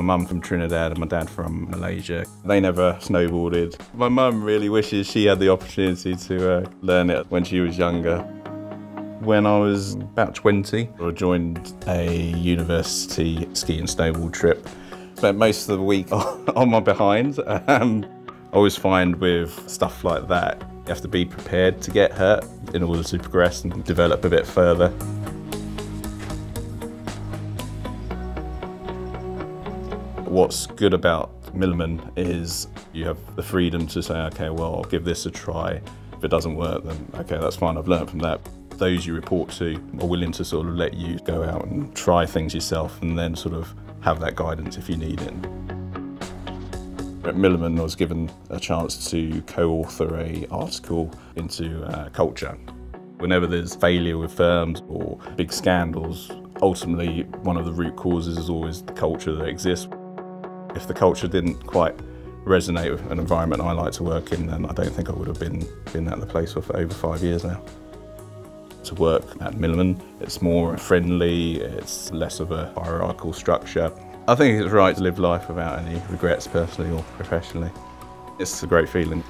My mum from Trinidad and my dad from Malaysia. They never snowboarded. My mum really wishes she had the opportunity to uh, learn it when she was younger. When I was about 20, I joined a university ski and snowboard trip. Spent most of the week on my behind. Um, I always find with stuff like that, you have to be prepared to get hurt in order to progress and develop a bit further. What's good about Milliman is you have the freedom to say, okay, well, I'll give this a try. If it doesn't work, then okay, that's fine, I've learned from that. Those you report to are willing to sort of let you go out and try things yourself and then sort of have that guidance if you need it. At Milliman, I was given a chance to co-author a article into uh, culture. Whenever there's failure with firms or big scandals, ultimately one of the root causes is always the culture that exists. If the culture didn't quite resonate with an environment I like to work in, then I don't think I would have been, been at the place for over five years now. To work at Milliman, it's more friendly, it's less of a hierarchical structure. I think it's right to live life without any regrets personally or professionally. It's a great feeling.